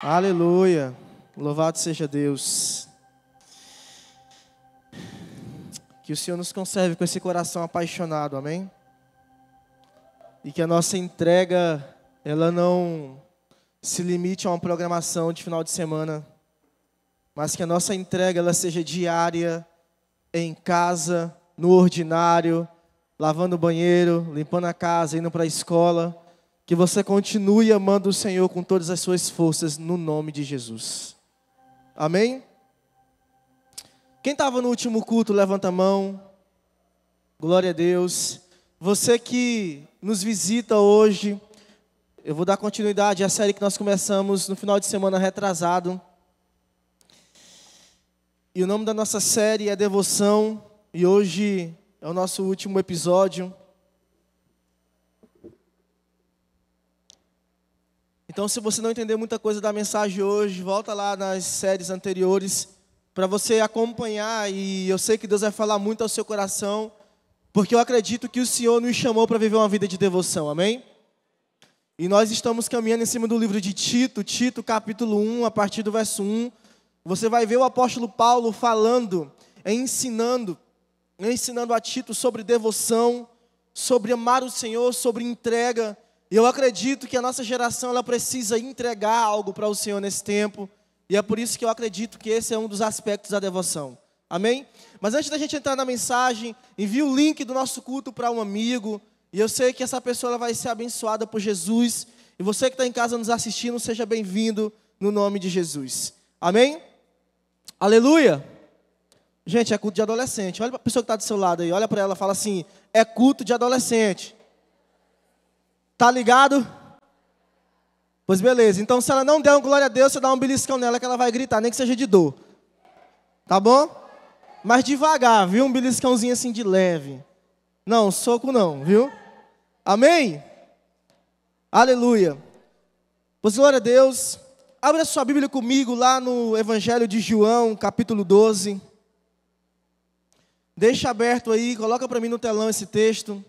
Aleluia. Louvado seja Deus. Que o Senhor nos conserve com esse coração apaixonado, amém? E que a nossa entrega, ela não se limite a uma programação de final de semana, mas que a nossa entrega ela seja diária, em casa, no ordinário, lavando o banheiro, limpando a casa, indo para a escola que você continue amando o Senhor com todas as suas forças, no nome de Jesus. Amém? Quem estava no último culto, levanta a mão. Glória a Deus. Você que nos visita hoje, eu vou dar continuidade à série que nós começamos no final de semana retrasado. E o nome da nossa série é Devoção, e hoje é o nosso último episódio. Então, se você não entendeu muita coisa da mensagem hoje, volta lá nas séries anteriores para você acompanhar. E eu sei que Deus vai falar muito ao seu coração, porque eu acredito que o Senhor nos chamou para viver uma vida de devoção, amém? E nós estamos caminhando em cima do livro de Tito, Tito capítulo 1, a partir do verso 1. Você vai ver o apóstolo Paulo falando, ensinando, ensinando a Tito sobre devoção, sobre amar o Senhor, sobre entrega. E eu acredito que a nossa geração ela precisa entregar algo para o Senhor nesse tempo. E é por isso que eu acredito que esse é um dos aspectos da devoção. Amém? Mas antes da gente entrar na mensagem, envie o link do nosso culto para um amigo. E eu sei que essa pessoa vai ser abençoada por Jesus. E você que está em casa nos assistindo, seja bem-vindo no nome de Jesus. Amém? Aleluia! Gente, é culto de adolescente. Olha para a pessoa que está do seu lado aí, olha para ela e fala assim: é culto de adolescente. Tá ligado? Pois beleza. Então, se ela não der um glória a Deus, você dá um beliscão nela que ela vai gritar, nem que seja de dor. Tá bom? Mas devagar, viu? Um beliscãozinho assim de leve. Não, soco não, viu? Amém? Aleluia. Pois glória a Deus. Abra sua Bíblia comigo lá no Evangelho de João, capítulo 12. Deixa aberto aí, coloca para mim no telão esse texto.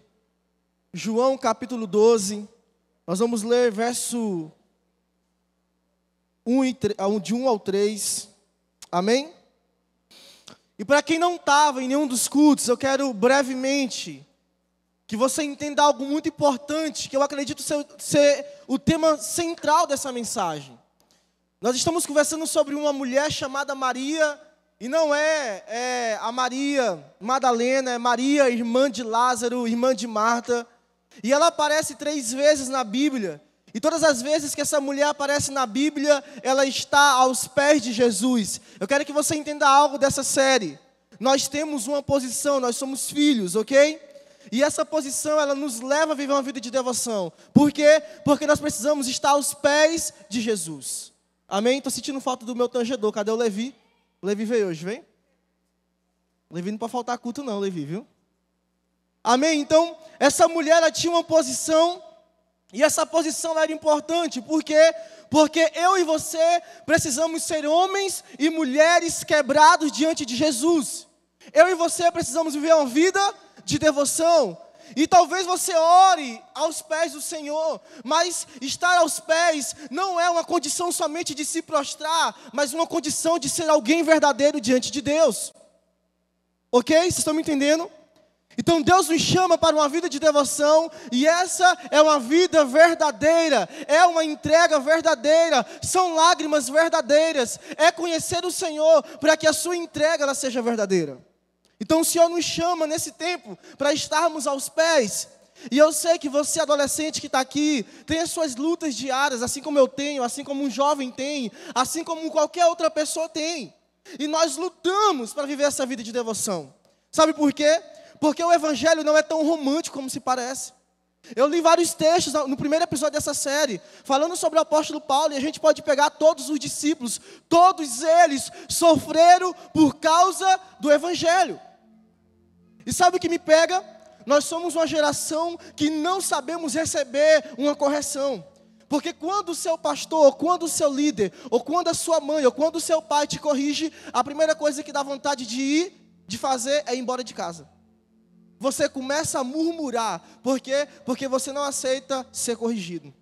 João capítulo 12, nós vamos ler verso 1 ah, de 1 ao 3. Amém? E para quem não estava em nenhum dos cultos, eu quero brevemente que você entenda algo muito importante, que eu acredito ser, ser o tema central dessa mensagem. Nós estamos conversando sobre uma mulher chamada Maria, e não é, é a Maria Madalena, é Maria, irmã de Lázaro, irmã de Marta. E ela aparece três vezes na Bíblia. E todas as vezes que essa mulher aparece na Bíblia, ela está aos pés de Jesus. Eu quero que você entenda algo dessa série. Nós temos uma posição, nós somos filhos, ok? E essa posição, ela nos leva a viver uma vida de devoção. Por quê? Porque nós precisamos estar aos pés de Jesus. Amém? Estou sentindo falta do meu tangedor. Cadê o Levi? O Levi veio hoje, vem? O Levi não pode faltar culto não, Levi, viu? Amém? Então, essa mulher ela tinha uma posição, e essa posição era importante, por quê? Porque eu e você precisamos ser homens e mulheres quebrados diante de Jesus. Eu e você precisamos viver uma vida de devoção. E talvez você ore aos pés do Senhor, mas estar aos pés não é uma condição somente de se prostrar, mas uma condição de ser alguém verdadeiro diante de Deus. Ok? Vocês estão me entendendo? Então Deus nos chama para uma vida de devoção, e essa é uma vida verdadeira, é uma entrega verdadeira, são lágrimas verdadeiras, é conhecer o Senhor para que a sua entrega ela seja verdadeira. Então o Senhor nos chama nesse tempo para estarmos aos pés. E eu sei que você, adolescente que está aqui, tem as suas lutas diárias, assim como eu tenho, assim como um jovem tem, assim como qualquer outra pessoa tem. E nós lutamos para viver essa vida de devoção. Sabe por quê? Porque o evangelho não é tão romântico como se parece. Eu li vários textos no primeiro episódio dessa série, falando sobre o apóstolo Paulo, e a gente pode pegar todos os discípulos, todos eles sofreram por causa do evangelho. E sabe o que me pega? Nós somos uma geração que não sabemos receber uma correção. Porque quando o seu pastor, ou quando o seu líder, ou quando a sua mãe, ou quando o seu pai te corrige, a primeira coisa que dá vontade de ir, de fazer, é ir embora de casa você começa a murmurar. Por quê? Porque você não aceita ser corrigido.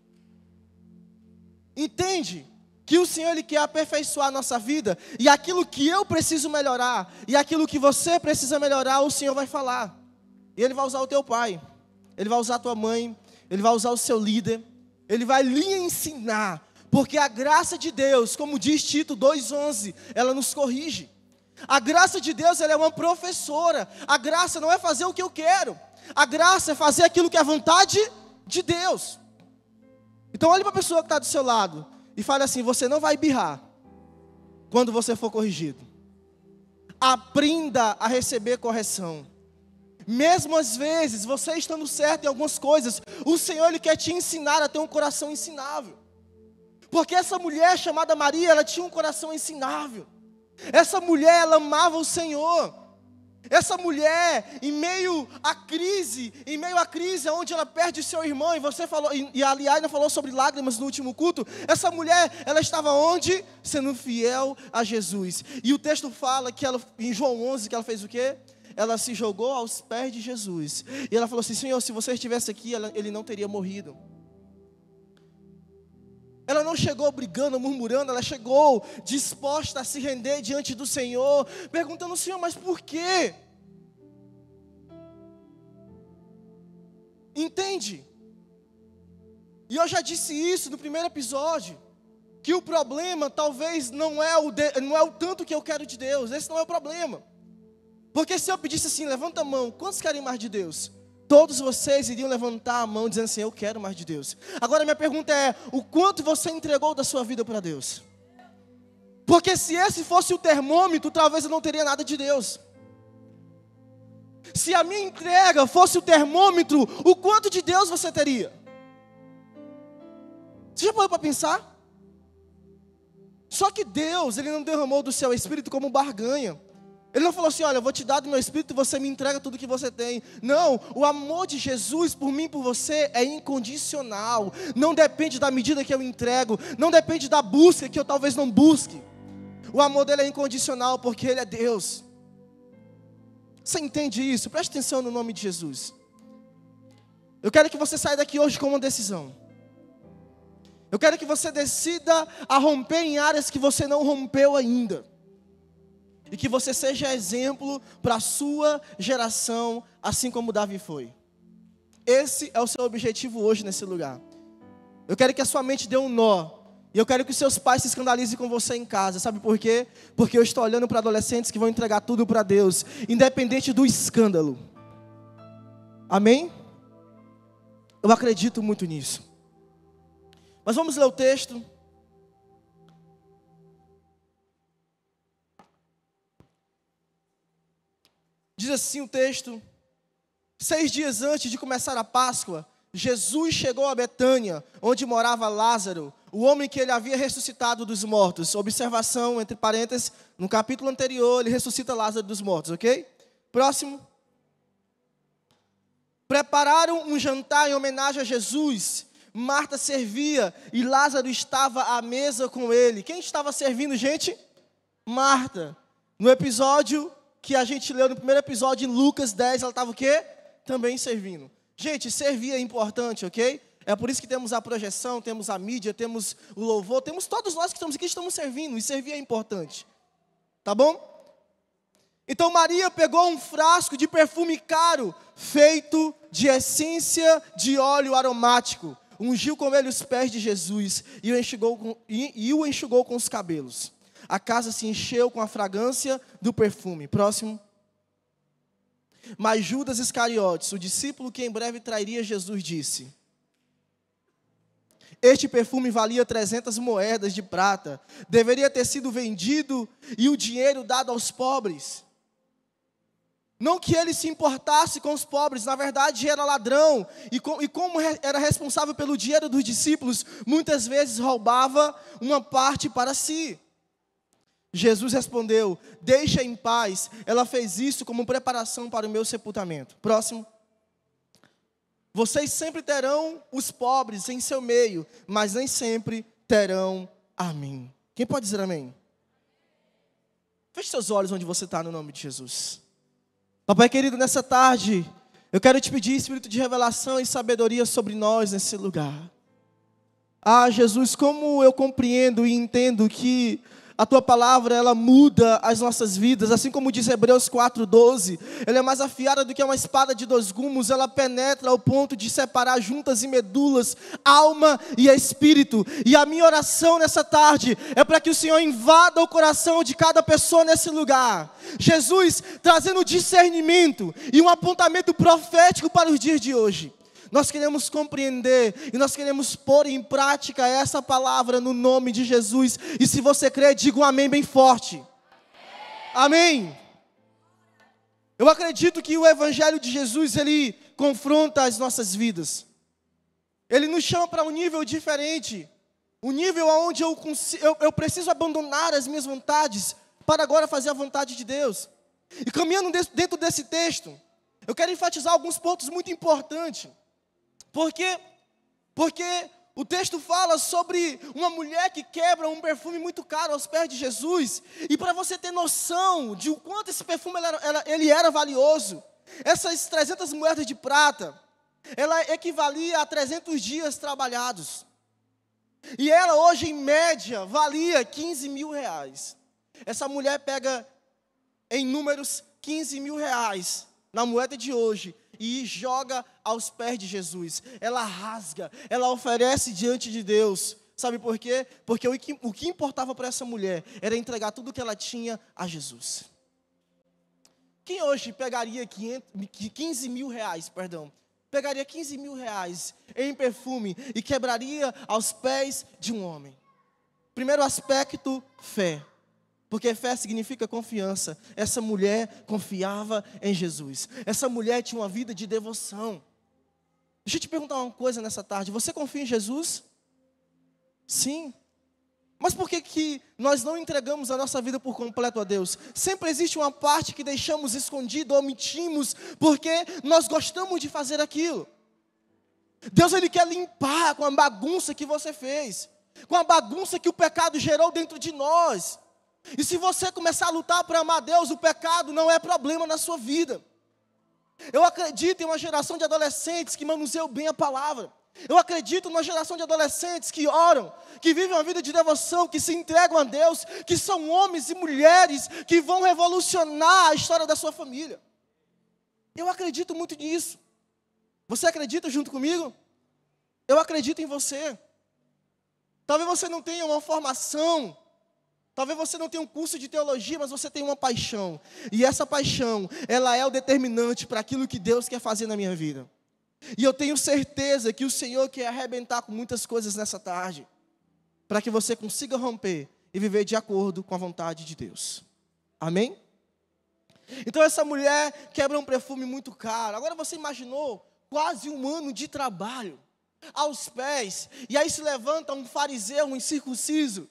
Entende? que o Senhor ele quer aperfeiçoar a nossa vida e aquilo que eu preciso melhorar e aquilo que você precisa melhorar, o Senhor vai falar. E ele vai usar o teu pai, ele vai usar a tua mãe, ele vai usar o seu líder, ele vai lhe ensinar, porque a graça de Deus, como diz Tito 2:11, ela nos corrige. A graça de Deus ela é uma professora. A graça não é fazer o que eu quero. A graça é fazer aquilo que é a vontade de Deus. Então olhe para a pessoa que está do seu lado e fale assim: você não vai birrar quando você for corrigido. Aprenda a receber correção. Mesmo às vezes, você estando certo em algumas coisas, o Senhor ele quer te ensinar a ter um coração ensinável. Porque essa mulher chamada Maria, ela tinha um coração ensinável. Essa mulher, ela amava o Senhor. Essa mulher, em meio à crise, em meio à crise onde ela perde seu irmão, e você falou, e, e a falou sobre lágrimas no último culto, essa mulher, ela estava onde? Sendo fiel a Jesus. E o texto fala que ela, em João 11, que ela fez o quê? Ela se jogou aos pés de Jesus. E ela falou assim: Senhor, se você estivesse aqui, ela, ele não teria morrido. Ela não chegou brigando, murmurando, ela chegou disposta a se render diante do Senhor, perguntando: Senhor, mas por quê? Entende? E eu já disse isso no primeiro episódio, que o problema talvez não é o, de, não é o tanto que eu quero de Deus, esse não é o problema. Porque se eu pedisse assim, levanta a mão, quantos querem mais de Deus? Todos vocês iriam levantar a mão dizendo assim: Eu quero mais de Deus. Agora, minha pergunta é: o quanto você entregou da sua vida para Deus? Porque se esse fosse o termômetro, talvez eu não teria nada de Deus. Se a minha entrega fosse o termômetro, o quanto de Deus você teria? Você já parou para pensar? Só que Deus, Ele não derramou do seu espírito como barganha. Ele não falou assim: olha, eu vou te dar do meu espírito e você me entrega tudo que você tem. Não, o amor de Jesus por mim, por você é incondicional. Não depende da medida que eu entrego, não depende da busca que eu talvez não busque. O amor dele é incondicional porque ele é Deus. Você entende isso? Preste atenção no nome de Jesus. Eu quero que você saia daqui hoje com uma decisão. Eu quero que você decida a romper em áreas que você não rompeu ainda e que você seja exemplo para a sua geração, assim como Davi foi. Esse é o seu objetivo hoje nesse lugar. Eu quero que a sua mente dê um nó. E eu quero que os seus pais se escandalizem com você em casa. Sabe por quê? Porque eu estou olhando para adolescentes que vão entregar tudo para Deus, independente do escândalo. Amém? Eu acredito muito nisso. Mas vamos ler o texto. Diz assim o texto: Seis dias antes de começar a Páscoa, Jesus chegou a Betânia, onde morava Lázaro, o homem que ele havia ressuscitado dos mortos. Observação, entre parênteses, no capítulo anterior, ele ressuscita Lázaro dos mortos, ok? Próximo. Prepararam um jantar em homenagem a Jesus. Marta servia e Lázaro estava à mesa com ele. Quem estava servindo, gente? Marta. No episódio que a gente leu no primeiro episódio em Lucas 10, ela estava o quê? Também servindo. Gente, servir é importante, ok? É por isso que temos a projeção, temos a mídia, temos o louvor, temos todos nós que estamos aqui, estamos servindo, e servir é importante. Tá bom? Então Maria pegou um frasco de perfume caro, feito de essência de óleo aromático, ungiu com ele os pés de Jesus e o enxugou com, e, e o enxugou com os cabelos a casa se encheu com a fragrância do perfume. Próximo. Mas Judas Iscariotes, o discípulo que em breve trairia Jesus, disse: Este perfume valia 300 moedas de prata, deveria ter sido vendido e o dinheiro dado aos pobres. Não que ele se importasse com os pobres, na verdade era ladrão, e, com, e como era responsável pelo dinheiro dos discípulos, muitas vezes roubava uma parte para si. Jesus respondeu: Deixa em paz, ela fez isso como preparação para o meu sepultamento. Próximo. Vocês sempre terão os pobres em seu meio, mas nem sempre terão a mim. Quem pode dizer amém? Feche seus olhos onde você está, no nome de Jesus. Papai querido, nessa tarde, eu quero te pedir espírito de revelação e sabedoria sobre nós nesse lugar. Ah, Jesus, como eu compreendo e entendo que a tua palavra, ela muda as nossas vidas, assim como diz Hebreus 4:12. Ela é mais afiada do que uma espada de dois gumes, ela penetra ao ponto de separar juntas e medulas, alma e espírito. E a minha oração nessa tarde é para que o Senhor invada o coração de cada pessoa nesse lugar. Jesus trazendo discernimento e um apontamento profético para os dias de hoje. Nós queremos compreender e nós queremos pôr em prática essa palavra no nome de Jesus. E se você crê, diga um amém bem forte. Amém. Eu acredito que o evangelho de Jesus ele confronta as nossas vidas. Ele nos chama para um nível diferente, um nível onde eu, eu, eu preciso abandonar as minhas vontades para agora fazer a vontade de Deus. E caminhando dentro desse texto, eu quero enfatizar alguns pontos muito importantes. Porque, porque o texto fala sobre uma mulher que quebra um perfume muito caro aos pés de Jesus. E para você ter noção de o quanto esse perfume era, era, ele era valioso, essas 300 moedas de prata, ela equivalia a 300 dias trabalhados. E ela hoje, em média, valia 15 mil reais. Essa mulher pega em números 15 mil reais na moeda de hoje e joga aos pés de Jesus. Ela rasga, ela oferece diante de Deus. Sabe por quê? Porque o que, o que importava para essa mulher era entregar tudo que ela tinha a Jesus. Quem hoje pegaria 500, 15 mil reais, perdão, pegaria 15 mil reais em perfume e quebraria aos pés de um homem? Primeiro aspecto, fé. Porque fé significa confiança. Essa mulher confiava em Jesus. Essa mulher tinha uma vida de devoção. Deixa eu te perguntar uma coisa nessa tarde. Você confia em Jesus? Sim. Mas por que, que nós não entregamos a nossa vida por completo a Deus? Sempre existe uma parte que deixamos escondida, omitimos, porque nós gostamos de fazer aquilo. Deus ele quer limpar com a bagunça que você fez, com a bagunça que o pecado gerou dentro de nós. E se você começar a lutar para amar Deus, o pecado não é problema na sua vida. Eu acredito em uma geração de adolescentes que manuseiam bem a palavra. Eu acredito numa geração de adolescentes que oram, que vivem uma vida de devoção, que se entregam a Deus, que são homens e mulheres que vão revolucionar a história da sua família. Eu acredito muito nisso. Você acredita junto comigo? Eu acredito em você. Talvez você não tenha uma formação Talvez você não tenha um curso de teologia, mas você tem uma paixão. E essa paixão, ela é o determinante para aquilo que Deus quer fazer na minha vida. E eu tenho certeza que o Senhor quer arrebentar com muitas coisas nessa tarde, para que você consiga romper e viver de acordo com a vontade de Deus. Amém? Então essa mulher quebra um perfume muito caro. Agora você imaginou quase um ano de trabalho aos pés, e aí se levanta um fariseu, um incircunciso,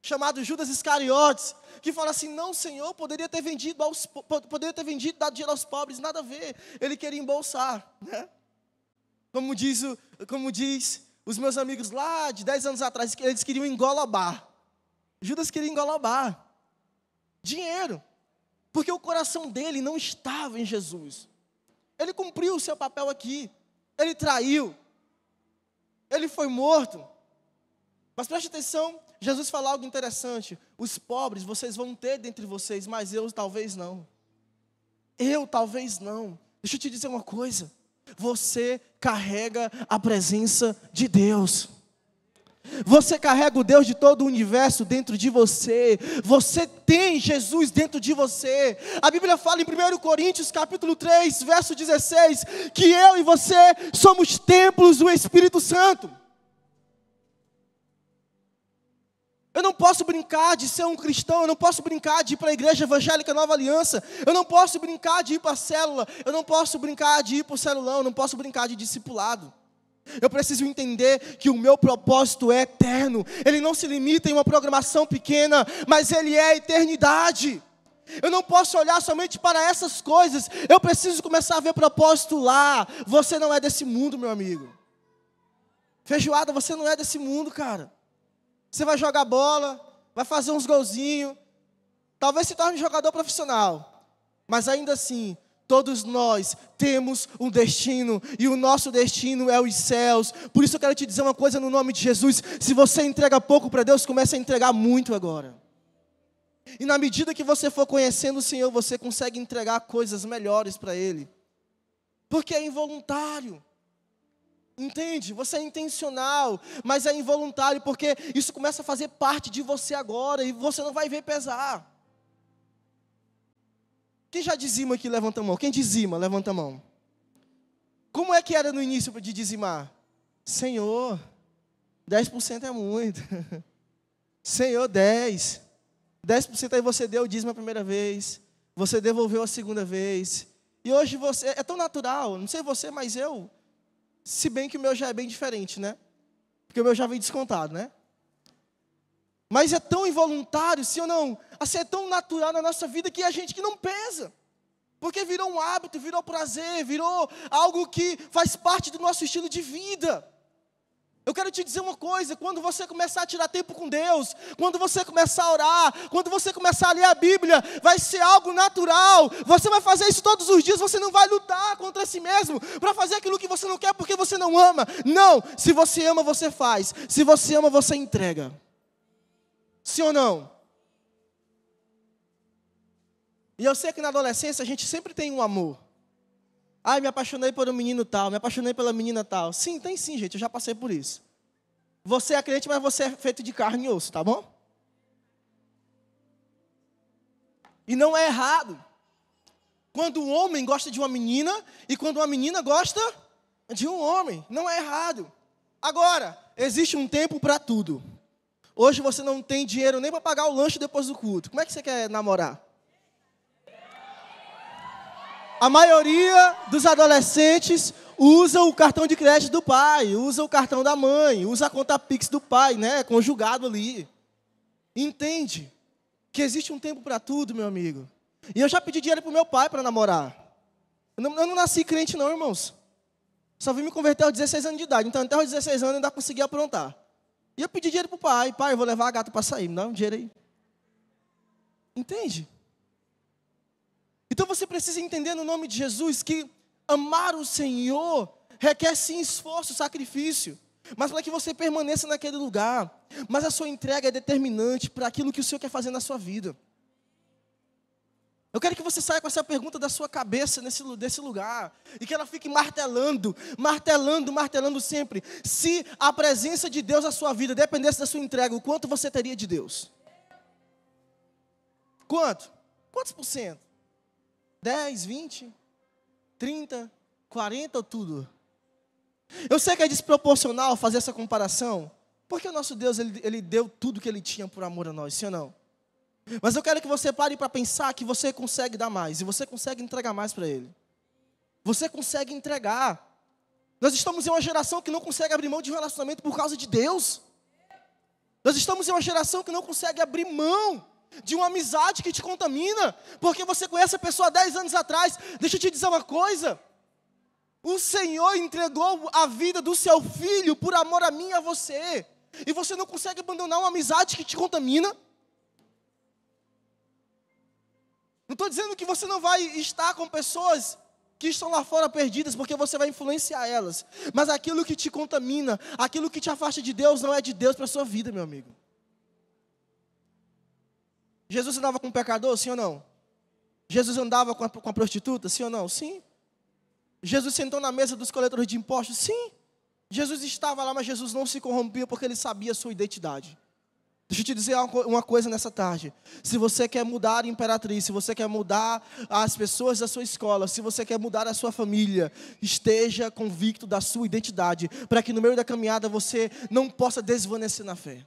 chamado Judas Iscariotes, que fala assim: "Não, Senhor, poderia ter vendido aos, poderia ter vendido dado dinheiro aos pobres, nada a ver. Ele queria embolsar, né? Como diz, como diz os meus amigos lá de 10 anos atrás, eles queriam engolobar. Judas queria engolobar dinheiro, porque o coração dele não estava em Jesus. Ele cumpriu o seu papel aqui. Ele traiu. Ele foi morto. Mas preste atenção, Jesus fala algo interessante. Os pobres vocês vão ter dentre vocês, mas eu talvez não. Eu talvez não. Deixa eu te dizer uma coisa. Você carrega a presença de Deus. Você carrega o Deus de todo o universo dentro de você. Você tem Jesus dentro de você. A Bíblia fala em 1 Coríntios, capítulo 3, verso 16, que eu e você somos templos do Espírito Santo. Eu não posso brincar de ser um cristão, eu não posso brincar de ir para a igreja evangélica Nova Aliança, eu não posso brincar de ir para a célula, eu não posso brincar de ir para o celulão, eu não posso brincar de discipulado. Eu preciso entender que o meu propósito é eterno, ele não se limita em uma programação pequena, mas ele é a eternidade. Eu não posso olhar somente para essas coisas, eu preciso começar a ver propósito lá. Você não é desse mundo, meu amigo. Feijoada, você não é desse mundo, cara. Você vai jogar bola, vai fazer uns golzinhos, talvez se torne jogador profissional, mas ainda assim, Todos nós temos um destino e o nosso destino é os céus. Por isso eu quero te dizer uma coisa no nome de Jesus: se você entrega pouco para Deus, comece a entregar muito agora. E na medida que você for conhecendo o Senhor, você consegue entregar coisas melhores para Ele, porque é involuntário. Entende? Você é intencional, mas é involuntário, porque isso começa a fazer parte de você agora e você não vai ver pesar. Quem já dizima aqui, levanta a mão. Quem dizima, levanta a mão. Como é que era no início de dizimar? Senhor, 10% é muito. Senhor, 10. 10% aí você deu o dízimo a primeira vez. Você devolveu a segunda vez. E hoje você. É tão natural, não sei você, mas eu. Se bem que o meu já é bem diferente, né? Porque o meu já vem descontado, né? Mas é tão involuntário, sim ou não? Assim, é tão natural na nossa vida que a gente que não pesa. Porque virou um hábito, virou prazer, virou algo que faz parte do nosso estilo de vida. Eu quero te dizer uma coisa: quando você começar a tirar tempo com Deus, quando você começar a orar, quando você começar a ler a Bíblia, vai ser algo natural. Você vai fazer isso todos os dias, você não vai lutar contra si mesmo para fazer aquilo que você não quer porque você não ama. Não, se você ama, você faz. Se você ama, você entrega. Sim ou não? E eu sei que na adolescência a gente sempre tem um amor. Ai, me apaixonei por um menino tal, me apaixonei pela menina tal. Sim, tem sim, gente, eu já passei por isso. Você é crente, mas você é feito de carne e osso, tá bom? E não é errado. Quando um homem gosta de uma menina e quando uma menina gosta de um homem, não é errado. Agora, existe um tempo para tudo. Hoje você não tem dinheiro nem para pagar o lanche depois do culto. Como é que você quer namorar? A maioria dos adolescentes usa o cartão de crédito do pai, usa o cartão da mãe, usa a conta Pix do pai, né? Conjugado ali. Entende que existe um tempo para tudo, meu amigo. E eu já pedi dinheiro para o meu pai para namorar. Eu não, eu não, nasci crente, não, irmãos. Só vim me converter aos 16 anos de idade. Então, até aos 16 anos, eu ainda consegui aprontar. E eu pedi dinheiro para o pai. Pai, eu vou levar a gata para sair. Me dá um dinheiro aí. Entende? Então você precisa entender no nome de Jesus que amar o Senhor requer sim esforço, sacrifício. Mas para que você permaneça naquele lugar. Mas a sua entrega é determinante para aquilo que o Senhor quer fazer na sua vida. Eu quero que você saia com essa pergunta da sua cabeça nesse, desse lugar. E que ela fique martelando, martelando, martelando sempre. Se a presença de Deus na sua vida dependesse da sua entrega, o quanto você teria de Deus? Quanto? Quantos por cento? 10, 20, 30, 40 ou tudo? Eu sei que é desproporcional fazer essa comparação, porque o nosso Deus, ele, ele deu tudo que ele tinha por amor a nós, sim ou não? Mas eu quero que você pare para pensar que você consegue dar mais e você consegue entregar mais para Ele. Você consegue entregar. Nós estamos em uma geração que não consegue abrir mão de um relacionamento por causa de Deus. Nós estamos em uma geração que não consegue abrir mão de uma amizade que te contamina, porque você conhece a pessoa há 10 anos atrás. Deixa eu te dizer uma coisa. O Senhor entregou a vida do seu filho por amor a mim e a você. E você não consegue abandonar uma amizade que te contamina. Não estou dizendo que você não vai estar com pessoas que estão lá fora perdidas, porque você vai influenciar elas. Mas aquilo que te contamina, aquilo que te afasta de Deus, não é de Deus para a sua vida, meu amigo. Jesus andava com um pecador, sim ou não? Jesus andava com a, com a prostituta, sim ou não? Sim. Jesus sentou na mesa dos coletores de impostos, sim. Jesus estava lá, mas Jesus não se corrompia porque ele sabia a sua identidade. Deixa eu te dizer uma coisa nessa tarde. Se você quer mudar a imperatriz, se você quer mudar as pessoas da sua escola, se você quer mudar a sua família, esteja convicto da sua identidade, para que no meio da caminhada você não possa desvanecer na fé.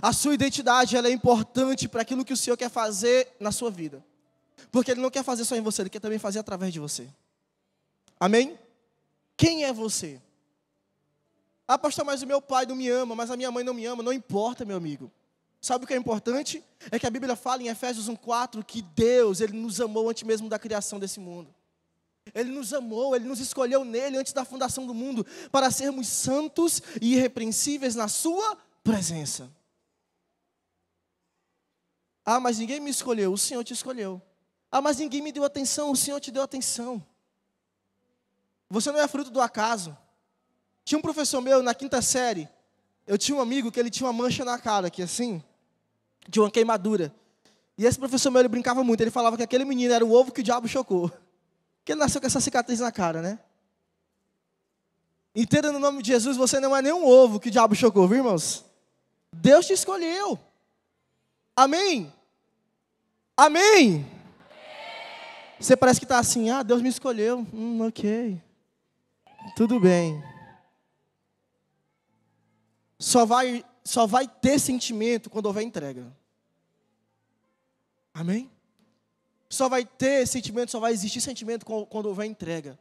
A sua identidade ela é importante para aquilo que o Senhor quer fazer na sua vida. Porque Ele não quer fazer só em você, Ele quer também fazer através de você. Amém? Quem é você? Ah, pastor, mas o meu pai não me ama, mas a minha mãe não me ama. Não importa, meu amigo. Sabe o que é importante? É que a Bíblia fala em Efésios 1,4 que Deus, Ele nos amou antes mesmo da criação desse mundo. Ele nos amou, Ele nos escolheu nele antes da fundação do mundo para sermos santos e irrepreensíveis na Sua presença. Ah, mas ninguém me escolheu, o Senhor te escolheu. Ah, mas ninguém me deu atenção, o Senhor te deu atenção. Você não é fruto do acaso. Tinha um professor meu na quinta série, eu tinha um amigo que ele tinha uma mancha na cara, aqui assim, de uma queimadura. E esse professor meu, ele brincava muito, ele falava que aquele menino era o ovo que o diabo chocou. Que ele nasceu com essa cicatriz na cara, né? Entenda no nome de Jesus, você não é nem um ovo que o diabo chocou, viu, irmãos? Deus te escolheu. Amém? Amém? Você parece que está assim, ah, Deus me escolheu. Hum, ok. Tudo bem. Só vai, só vai ter sentimento quando houver entrega. Amém? Só vai ter sentimento, só vai existir sentimento quando houver entrega.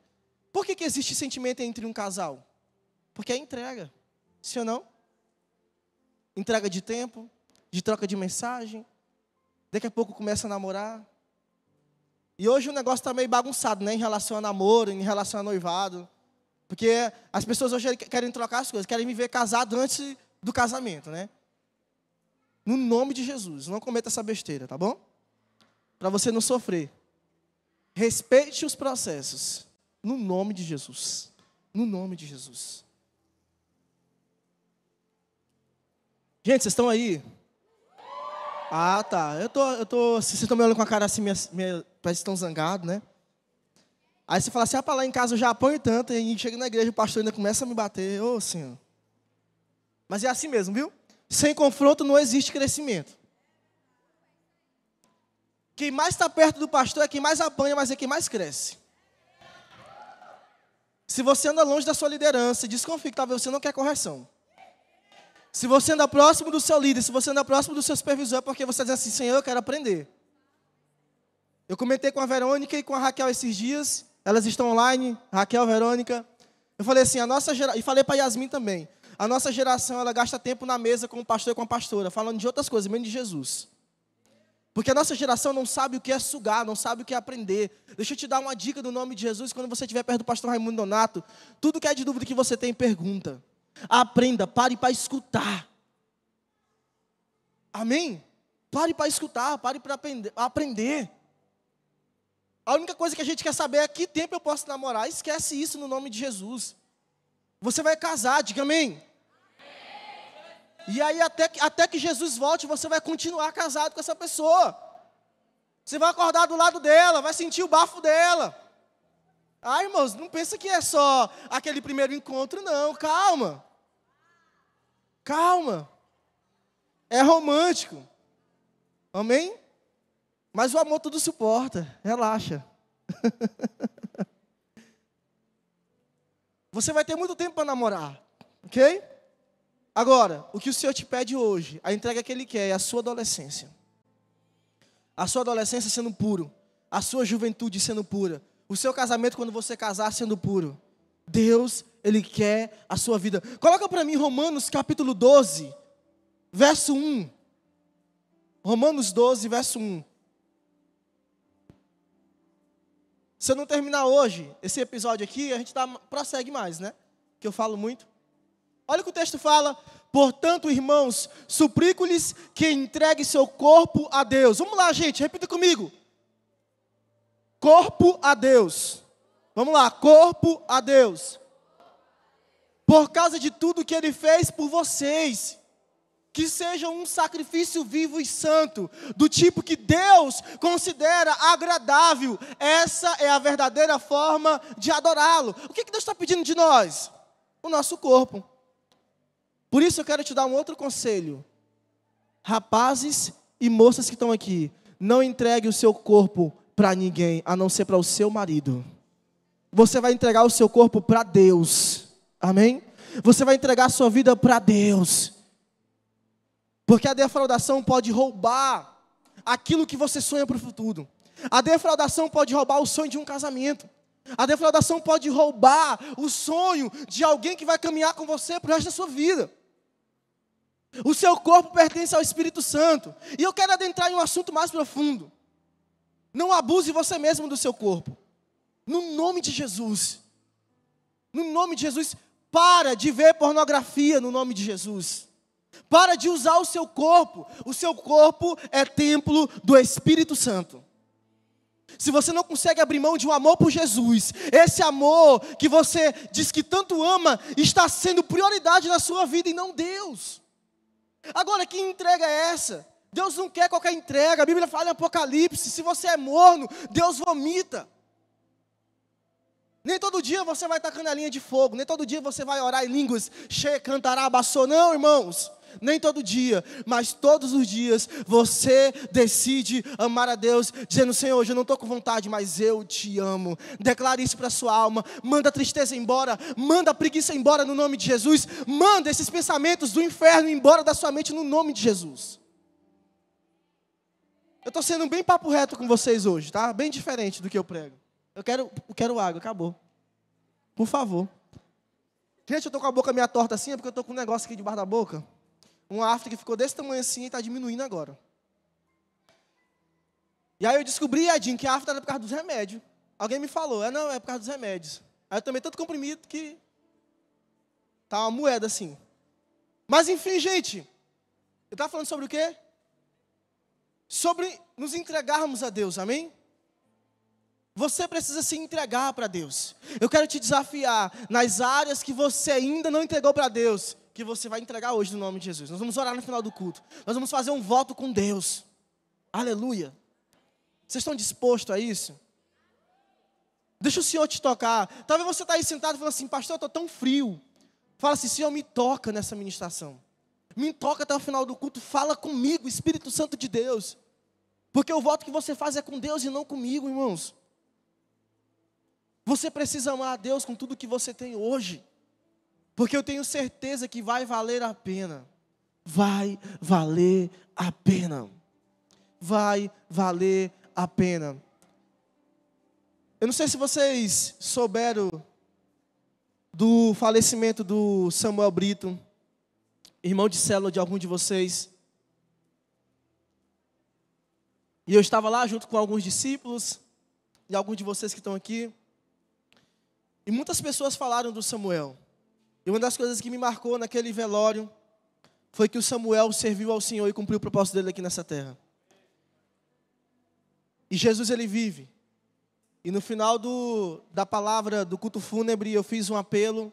Por que, que existe sentimento entre um casal? Porque é entrega. Sim ou não? Entrega de tempo, de troca de mensagem. Daqui a pouco começa a namorar. E hoje o negócio está meio bagunçado, né? Em relação a namoro, em relação a noivado. Porque as pessoas hoje querem trocar as coisas, querem me ver casado antes do casamento, né? No nome de Jesus, não cometa essa besteira, tá bom? Para você não sofrer. Respeite os processos. No nome de Jesus. No nome de Jesus. Gente, vocês estão aí? Ah, tá. Eu tô, eu tô. Vocês estão me olhando com a cara assim, minha, minha, parece que estão zangados, né? Aí você fala assim, ah, para lá em casa eu já apanho tanto, e chega na igreja, o pastor ainda começa a me bater. Ô, oh, Senhor. Mas é assim mesmo, viu? Sem confronto não existe crescimento. Quem mais está perto do pastor é quem mais apanha, mas é quem mais cresce. Se você anda longe da sua liderança, desconfie que talvez você não quer correção. Se você anda próximo do seu líder, se você anda próximo do seu supervisor, é porque você diz assim, Senhor, eu quero aprender. Eu comentei com a Verônica e com a Raquel esses dias, elas estão online, Raquel, Verônica. Eu falei assim, a nossa geração, e falei para Yasmin também, a nossa geração, ela gasta tempo na mesa com o pastor e com a pastora, falando de outras coisas, menos de Jesus. Porque a nossa geração não sabe o que é sugar, não sabe o que é aprender. Deixa eu te dar uma dica do nome de Jesus, quando você estiver perto do pastor Raimundo Donato, tudo que é de dúvida que você tem, pergunta. Aprenda, pare para escutar. Amém? Pare para escutar, pare para aprender. A única coisa que a gente quer saber é que tempo eu posso namorar. Esquece isso no nome de Jesus. Você vai casar, diga amém. E aí, até que, até que Jesus volte, você vai continuar casado com essa pessoa. Você vai acordar do lado dela, vai sentir o bafo dela. Ah, irmãos, não pensa que é só aquele primeiro encontro, não. Calma. Calma. É romântico. Amém? Mas o amor tudo suporta. Relaxa. Você vai ter muito tempo para namorar. Ok? Agora, o que o Senhor te pede hoje, a entrega que Ele quer é a sua adolescência. A sua adolescência sendo puro. A sua juventude sendo pura. O seu casamento, quando você casar, sendo puro. Deus, Ele quer a sua vida. Coloca para mim Romanos capítulo 12, verso 1. Romanos 12, verso 1. Se eu não terminar hoje esse episódio aqui, a gente tá, prossegue mais, né? Que eu falo muito. Olha o que o texto fala. Portanto, irmãos, suplico-lhes que entregue seu corpo a Deus. Vamos lá, gente, repita comigo. Corpo a Deus. Vamos lá, corpo a Deus. Por causa de tudo que ele fez por vocês que seja um sacrifício vivo e santo, do tipo que Deus considera agradável. Essa é a verdadeira forma de adorá-lo. O que, Deus está pedindo de nós? O nosso corpo. Por isso eu quero te dar um outro conselho. Rapazes e moças que estão aqui, não entregue o seu corpo para ninguém, a não ser para o seu marido. Você vai entregar o seu corpo para Deus. Amém? Você vai entregar a sua vida para Deus. Porque a defraudação pode roubar aquilo que você sonha para o futuro. A defraudação pode roubar o sonho de um casamento. A defraudação pode roubar o sonho de alguém que vai caminhar com você para o resto da sua vida. O seu corpo pertence ao Espírito Santo. E eu quero adentrar em um assunto mais profundo. Não abuse você mesmo do seu corpo. No nome de Jesus. No nome de Jesus, para de ver pornografia no nome de Jesus. Para de usar o seu corpo. O seu corpo é templo do Espírito Santo. se você não consegue abrir mão de um amor por Jesus, esse amor que você diz que tanto ama, está sendo prioridade na sua vida e não Deus. Agora, que entrega é essa? Deus não quer qualquer entrega. A Bíblia fala em Apocalipse: se você é morno, Deus vomita. Nem todo dia você vai estar canelinha de fogo, nem todo dia você vai orar em línguas, che, cantará, não, irmãos. Nem todo dia, mas todos os dias você decide amar a Deus, dizendo: Senhor, hoje eu não estou com vontade, mas eu te amo. Declare isso para a sua alma. Manda a tristeza embora, manda a preguiça embora no nome de Jesus. Manda esses pensamentos do inferno embora da sua mente no nome de Jesus. Eu estou sendo bem papo reto com vocês hoje, tá? Bem diferente do que eu prego. Eu quero, eu quero água, acabou. Por favor. Gente, eu estou com a boca meio torta assim, é porque eu estou com um negócio aqui debaixo da boca. Um afta que ficou desse tamanho assim e está diminuindo agora. E aí eu descobri, Edinho, que a afta era por causa dos remédios. Alguém me falou, é não, é por causa dos remédios. Aí eu tomei tanto comprimido que tá uma moeda assim. Mas enfim, gente, eu estava falando sobre o quê? Sobre nos entregarmos a Deus, amém? Você precisa se entregar para Deus. Eu quero te desafiar nas áreas que você ainda não entregou para Deus, que você vai entregar hoje no nome de Jesus. Nós vamos orar no final do culto. Nós vamos fazer um voto com Deus. Aleluia. Vocês estão dispostos a isso? Deixa o Senhor te tocar. Talvez você está aí sentado falando assim, pastor, eu estou tão frio. Fala assim, Senhor, me toca nessa ministração. Me toca até o final do culto. Fala comigo, Espírito Santo de Deus. Porque o voto que você faz é com Deus e não comigo, irmãos. Você precisa amar a Deus com tudo que você tem hoje. Porque eu tenho certeza que vai valer a pena. Vai valer a pena. Vai valer a pena. Eu não sei se vocês souberam do falecimento do Samuel Brito, irmão de célula de algum de vocês. E eu estava lá junto com alguns discípulos e alguns de vocês que estão aqui. E muitas pessoas falaram do Samuel. E uma das coisas que me marcou naquele velório foi que o Samuel serviu ao Senhor e cumpriu o propósito dele aqui nessa terra. E Jesus ele vive. E no final do, da palavra do culto fúnebre, eu fiz um apelo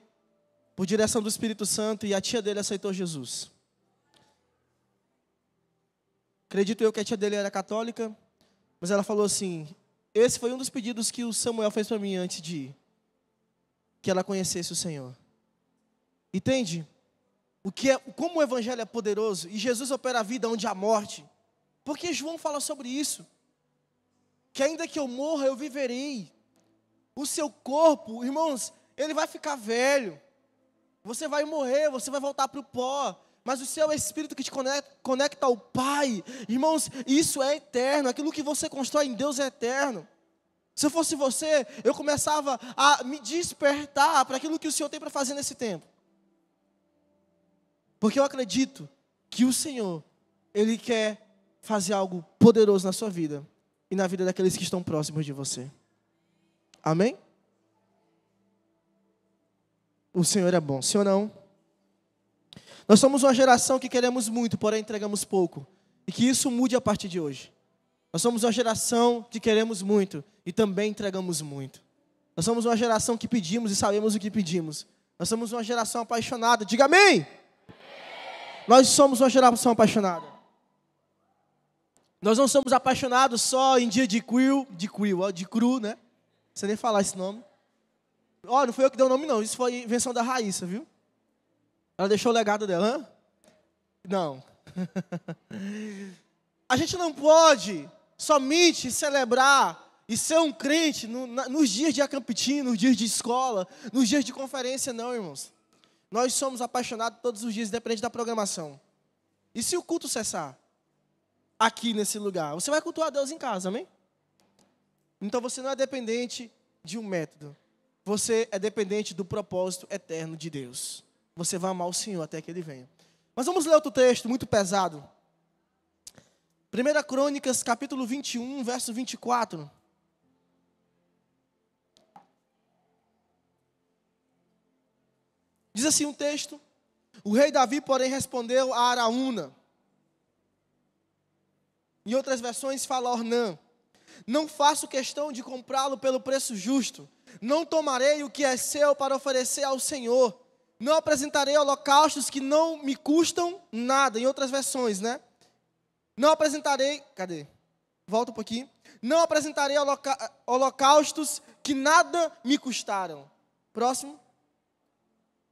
por direção do Espírito Santo e a tia dele aceitou Jesus. Acredito eu que a tia dele era católica, mas ela falou assim: esse foi um dos pedidos que o Samuel fez para mim antes de ir que ela conhecesse o Senhor. Entende? O que é, como o evangelho é poderoso e Jesus opera a vida onde há morte. Porque João fala sobre isso. Que ainda que eu morra, eu viverei. O seu corpo, irmãos, ele vai ficar velho. Você vai morrer, você vai voltar para o pó. Mas o seu espírito que te conecta, ao Pai, irmãos, isso é eterno. Aquilo que você constrói em Deus é eterno. Se eu fosse você, eu começava a me despertar para aquilo que o Senhor tem para fazer nesse tempo. Porque eu acredito que o Senhor, Ele quer fazer algo poderoso na sua vida e na vida daqueles que estão próximos de você. Amém? O Senhor é bom, ou não? Nós somos uma geração que queremos muito, porém entregamos pouco. E que isso mude a partir de hoje. Nós somos uma geração que queremos muito e também entregamos muito. Nós somos uma geração que pedimos e sabemos o que pedimos. Nós somos uma geração apaixonada. Diga amém. Nós somos uma geração apaixonada. Nós não somos apaixonados só em dia de quil, de quil, de cru, né? Você nem falar esse nome. Ó, oh, não foi eu que dei o nome não, isso foi invenção da Raíssa, viu? Ela deixou o legado dela? Não. A gente não pode somente celebrar e ser um crente no, na, nos dias de acampitim, nos dias de escola, nos dias de conferência, não, irmãos. Nós somos apaixonados todos os dias, independente da programação. E se o culto cessar aqui nesse lugar, você vai cultuar Deus em casa, amém? Então você não é dependente de um método. Você é dependente do propósito eterno de Deus. Você vai amar o Senhor até que Ele venha. Mas vamos ler outro texto muito pesado. 1 Crônicas, capítulo 21, verso 24. Diz assim um texto: O rei Davi, porém, respondeu a Araúna. Em outras versões fala Ornã: Não faço questão de comprá-lo pelo preço justo. Não tomarei o que é seu para oferecer ao Senhor. Não apresentarei holocaustos que não me custam nada. Em outras versões, né? Não apresentarei. Cadê? Volta um pouquinho. Não apresentarei holoca holocaustos que nada me custaram. Próximo.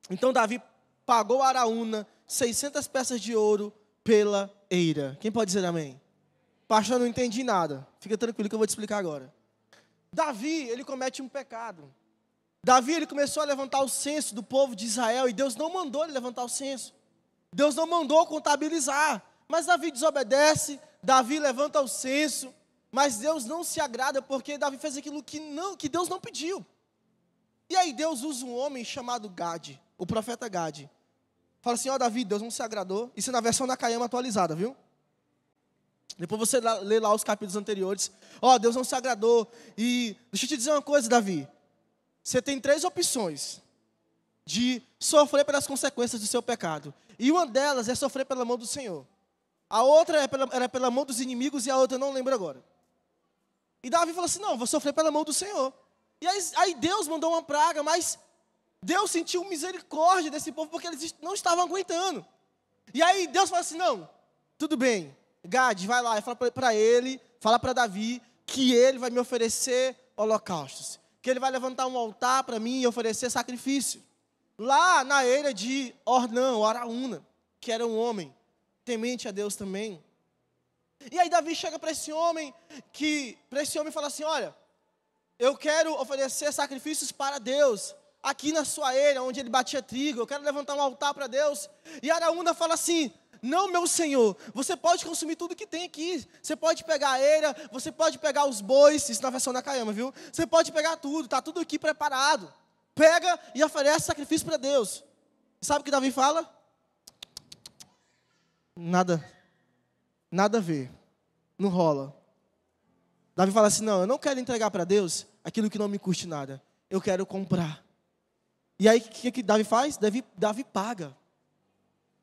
Então Davi pagou a Araúna 600 peças de ouro pela eira. Quem pode dizer amém? Pastor, não entendi nada. Fica tranquilo que eu vou te explicar agora. Davi, ele comete um pecado. Davi, ele começou a levantar o censo do povo de Israel e Deus não mandou ele levantar o censo. Deus não mandou contabilizar. Mas Davi desobedece, Davi levanta o censo, mas Deus não se agrada porque Davi fez aquilo que não, que Deus não pediu. E aí Deus usa um homem chamado Gade, o profeta Gade. Fala assim: Ó oh, Davi, Deus não se agradou. Isso é na versão da Caiama atualizada, viu? Depois você lê lá os capítulos anteriores. Ó, oh, Deus não se agradou. E deixa eu te dizer uma coisa, Davi. Você tem três opções de sofrer pelas consequências do seu pecado. E uma delas é sofrer pela mão do Senhor. A outra é pela, era pela mão dos inimigos e a outra eu não lembro agora. E Davi falou assim: não, vou sofrer pela mão do Senhor. E aí, aí Deus mandou uma praga, mas Deus sentiu misericórdia desse povo porque eles não estavam aguentando. E aí Deus falou assim: não, tudo bem, Gad, vai lá e fala para ele, fala para Davi, que ele vai me oferecer holocaustos. Que ele vai levantar um altar para mim e oferecer sacrifício. Lá na eira de Ornã, Araúna, que era um homem temente a Deus também. E aí Davi chega para esse homem, que para esse homem fala assim: olha, eu quero oferecer sacrifícios para Deus, aqui na sua eira, onde ele batia trigo, eu quero levantar um altar para Deus. E Araúna fala assim: não, meu senhor, você pode consumir tudo que tem aqui. Você pode pegar a eira, você pode pegar os bois, isso na versão da Caiama, viu? Você pode pegar tudo, está tudo aqui preparado. Pega e oferece sacrifício para Deus. Sabe o que Davi fala? Nada, nada a ver, não rola. Davi fala assim: não, eu não quero entregar para Deus aquilo que não me custe nada. Eu quero comprar. E aí o que, que Davi faz? Davi, Davi paga.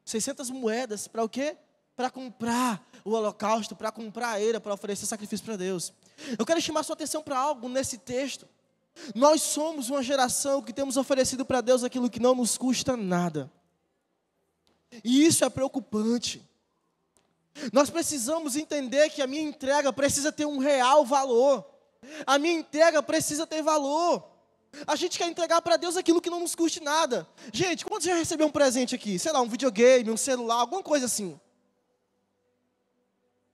600 moedas para o quê? Para comprar o holocausto, para comprar a eira, para oferecer sacrifício para Deus. Eu quero chamar sua atenção para algo nesse texto. Nós somos uma geração que temos oferecido para Deus aquilo que não nos custa nada. E isso é preocupante. Nós precisamos entender que a minha entrega precisa ter um real valor. A minha entrega precisa ter valor. A gente quer entregar para Deus aquilo que não nos custe nada. Gente, quando já recebeu um presente aqui? Sei lá, um videogame, um celular, alguma coisa assim.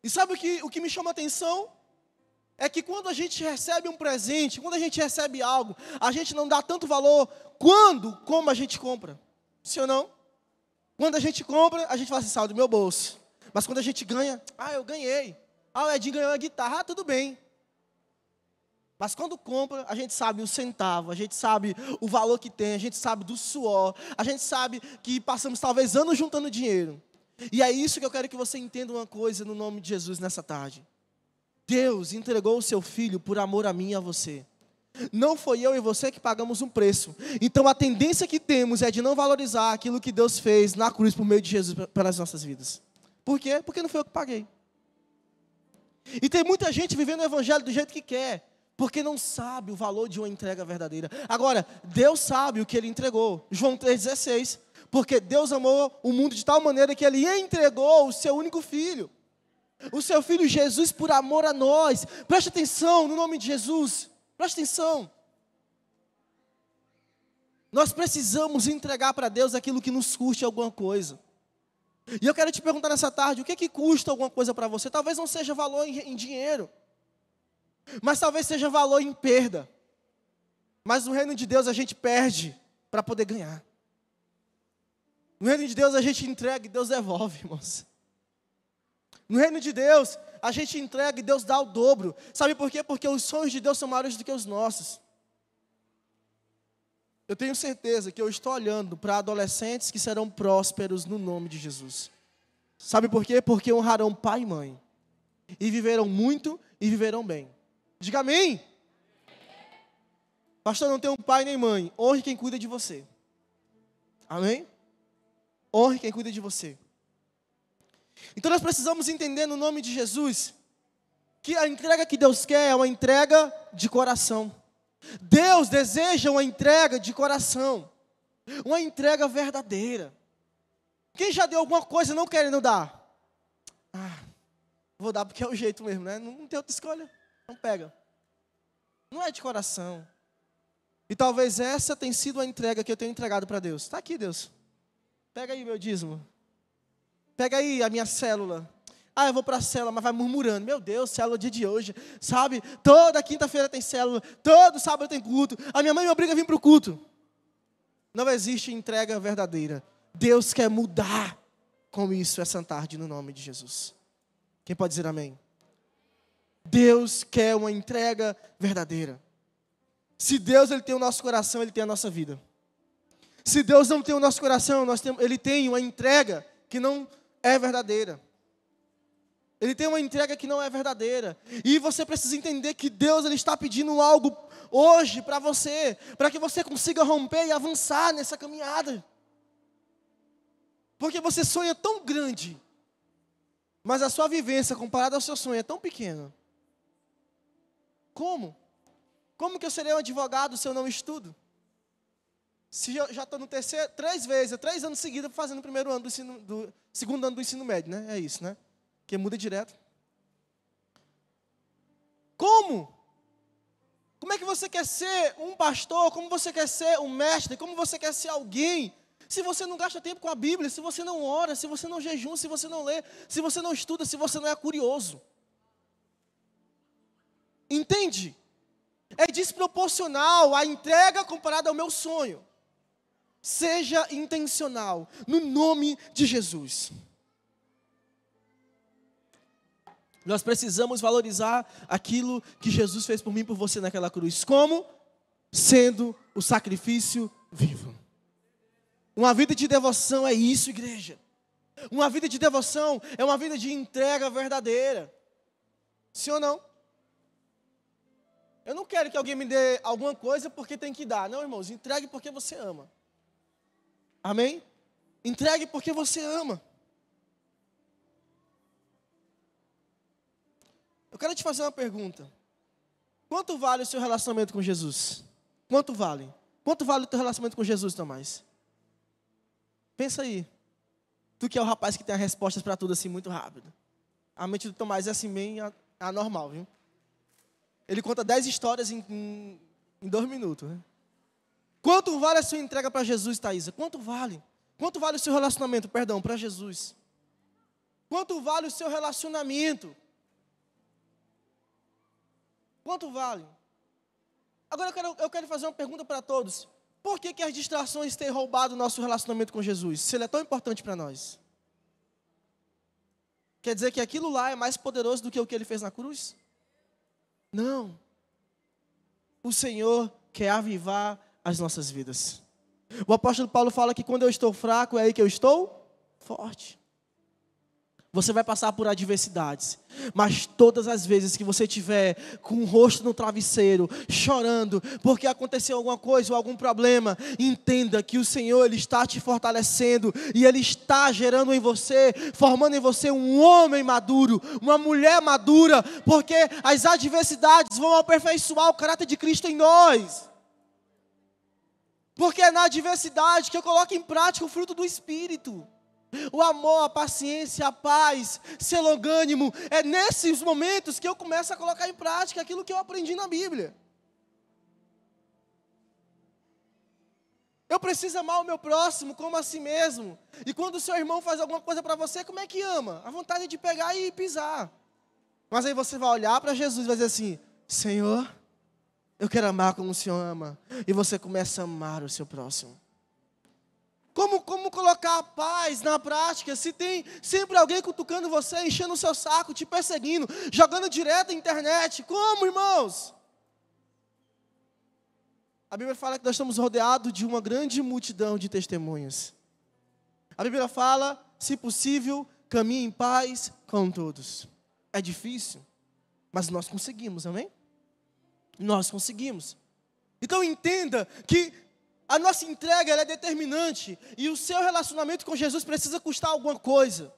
E sabe o que, o que me chama a atenção? É que quando a gente recebe um presente, quando a gente recebe algo, a gente não dá tanto valor quando, como a gente compra. Sim ou não? Quando a gente compra, a gente fala assim, sal do meu bolso. Mas quando a gente ganha, ah, eu ganhei. Ah, o Edinho ganhou a guitarra, ah, tudo bem. Mas quando compra, a gente sabe o centavo, a gente sabe o valor que tem, a gente sabe do suor, a gente sabe que passamos talvez anos juntando dinheiro. E é isso que eu quero que você entenda uma coisa no nome de Jesus nessa tarde. Deus entregou o seu filho por amor a mim e a você. Não foi eu e você que pagamos um preço. Então a tendência que temos é de não valorizar aquilo que Deus fez na cruz por meio de Jesus pelas nossas vidas. Por quê? Porque não foi eu que paguei. E tem muita gente vivendo o evangelho do jeito que quer porque não sabe o valor de uma entrega verdadeira. Agora, Deus sabe o que ele entregou. João 3,16. Porque Deus amou o mundo de tal maneira que ele entregou o seu único filho. O seu filho Jesus por amor a nós. Preste atenção no nome de Jesus. Preste atenção. Nós precisamos entregar para Deus aquilo que nos custe alguma coisa. E eu quero te perguntar nessa tarde: o que, é que custa alguma coisa para você? Talvez não seja valor em, em dinheiro. Mas talvez seja valor em perda. Mas no reino de Deus a gente perde para poder ganhar. No reino de Deus a gente entrega e Deus devolve, irmãos. No reino de Deus a gente entrega e Deus dá o dobro. Sabe por quê? Porque os sonhos de Deus são maiores do que os nossos. Eu tenho certeza que eu estou olhando para adolescentes que serão prósperos no nome de Jesus. Sabe por quê? Porque honrarão pai e mãe. E viverão muito e viverão bem. Diga amém. Pastor, não tem um pai nem mãe. Honre quem cuida de você. Amém? Honre quem cuida de você. Então nós precisamos entender no nome de Jesus que a entrega que Deus quer é uma entrega de coração. Deus deseja uma entrega de coração, uma entrega verdadeira. Quem já deu alguma coisa não querendo dar? Ah, vou dar porque é o jeito mesmo, né? Não tem outra escolha. Não pega. Não é de coração. E talvez essa tenha sido a entrega que eu tenho entregado para Deus. Está aqui, Deus. Pega aí meu dízimo. Pega aí a minha célula. Ah, eu vou para a célula, mas vai murmurando. Meu Deus, célula dia de hoje. Sabe? Toda quinta-feira tem célula. Todo sábado tem culto. A minha mãe me obriga a vir para o culto. Não existe entrega verdadeira. Deus quer mudar com isso essa tarde no nome de Jesus. Quem pode dizer amém? Deus quer uma entrega verdadeira. Se Deus ele tem o nosso coração, ele tem a nossa vida. Se Deus não tem o nosso coração, nós temos, ele tem uma entrega que não é verdadeira. Ele tem uma entrega que não é verdadeira. E você precisa entender que Deus ele está pedindo algo hoje para você, para que você consiga romper e avançar nessa caminhada. Porque você sonha tão grande, mas a sua vivência comparada ao seu sonho é tão pequena. Como? Como que eu serei um advogado se eu não estudo? Se eu já estou no terceiro, três vezes, três anos seguidos fazendo o primeiro ano do ensino, do segundo ano do ensino médio, né? É isso, né? Que muda direto. Como? Como é que você quer ser um pastor? Como você quer ser um mestre? Como você quer ser alguém se você não gasta tempo com a Bíblia, se você não ora, se você não jejum, se você não lê, se você não estuda, se você não é curioso. Entende? É desproporcional a entrega comparada ao meu sonho. Seja intencional, no nome de Jesus. Nós precisamos valorizar aquilo que Jesus fez por mim e por você naquela cruz. Como? Sendo o sacrifício vivo. Uma vida de devoção é isso, igreja. Uma vida de devoção é uma vida de entrega verdadeira. Sim ou não? Eu não quero que alguém me dê alguma coisa porque tem que dar. Não, irmãos, entregue porque você ama. Amém? Entregue porque você ama. Eu quero te fazer uma pergunta. Quanto vale o seu relacionamento com Jesus? Quanto vale? Quanto vale o teu relacionamento com Jesus, Tomás? Pensa aí. Tu que é o rapaz que tem as respostas para tudo assim muito rápido. A mente do Tomás é assim bem anormal, viu? Ele conta dez histórias em, em, em dois minutos. Né? Quanto vale a sua entrega para Jesus, Thaisa? Quanto vale? Quanto vale o seu relacionamento, perdão, para Jesus? Quanto vale o seu relacionamento? Quanto vale? Agora eu quero, eu quero fazer uma pergunta para todos. Por que, que as distrações têm roubado o nosso relacionamento com Jesus, se ele é tão importante para nós? Quer dizer que aquilo lá é mais poderoso do que o que ele fez na cruz? Não. O Senhor quer avivar as nossas vidas. O apóstolo Paulo fala que quando eu estou fraco é aí que eu estou forte. Você vai passar por adversidades, mas todas as vezes que você tiver com o rosto no travesseiro, chorando, porque aconteceu alguma coisa ou algum problema, entenda que o Senhor ele está te fortalecendo e ele está gerando em você, formando em você um homem maduro, uma mulher madura, porque as adversidades vão aperfeiçoar o caráter de Cristo em nós. Porque é na adversidade que eu coloco em prática o fruto do Espírito. O amor, a paciência, a paz, ser longânimo, é nesses momentos que eu começo a colocar em prática aquilo que eu aprendi na Bíblia. Eu preciso amar o meu próximo como a si mesmo. E quando o seu irmão faz alguma coisa para você, como é que ama? A vontade é de pegar e pisar. Mas aí você vai olhar para Jesus e vai dizer assim: Senhor, eu quero amar como o Senhor ama. E você começa a amar o seu próximo. Como, como colocar a paz na prática se tem sempre alguém cutucando você, enchendo o seu saco, te perseguindo, jogando direto na internet? Como, irmãos? A Bíblia fala que nós estamos rodeados de uma grande multidão de testemunhas. A Bíblia fala, se possível, caminhe em paz com todos. É difícil, mas nós conseguimos, amém? Nós conseguimos. Então entenda que a nossa entrega é determinante e o seu relacionamento com Jesus precisa custar alguma coisa.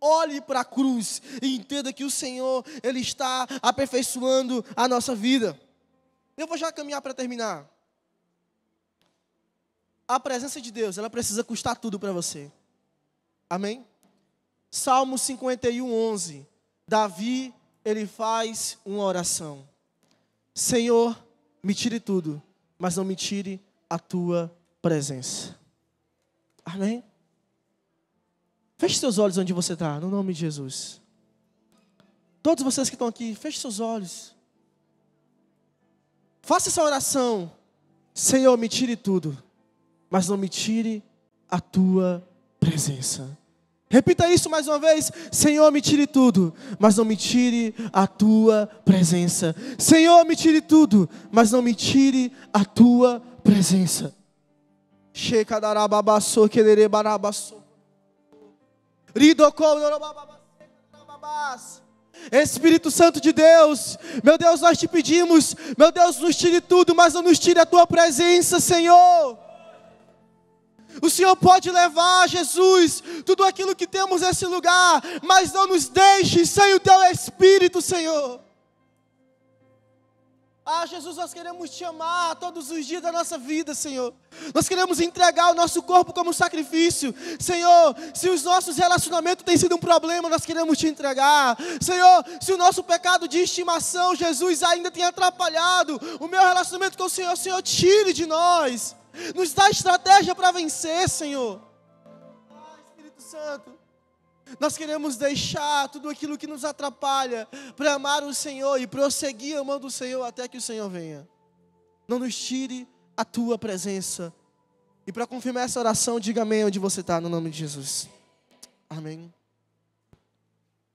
olhe para a cruz e entenda que o Senhor, Ele está aperfeiçoando a nossa vida. Eu vou já caminhar para terminar. A presença de Deus, ela precisa custar tudo para você. Amém? Salmo 51, 11. Davi, ele faz uma oração. Senhor, me tire tudo, mas não me tire a tua presença. Amém? Feche seus olhos onde você está, no nome de Jesus. Todos vocês que estão aqui, feche seus olhos. Faça essa oração. Senhor, me tire tudo, mas não me tire a tua presença. Repita isso mais uma vez. Senhor, me tire tudo, mas não me tire a tua presença. Senhor, me tire tudo, mas não me tire a tua presença. Espírito Santo de Deus, meu Deus, nós te pedimos, meu Deus, nos tire tudo, mas não nos tire a tua presença, Senhor. O Senhor pode levar, Jesus, tudo aquilo que temos nesse lugar, mas não nos deixe sem o teu Espírito, Senhor. Ah, Jesus, nós queremos te amar todos os dias da nossa vida, Senhor. Nós queremos entregar o nosso corpo como sacrifício. Senhor, se os nossos relacionamentos têm sido um problema, nós queremos te entregar. Senhor, se o nosso pecado de estimação, Jesus, ainda tem atrapalhado o meu relacionamento com o Senhor, Senhor, tire de nós. Nos dá estratégia para vencer, Senhor. Ah, Espírito Santo. Nós queremos deixar tudo aquilo que nos atrapalha para amar o Senhor e prosseguir amando o Senhor até que o Senhor venha. Não nos tire a tua presença. E para confirmar essa oração, diga amém onde você está, no nome de Jesus. Amém.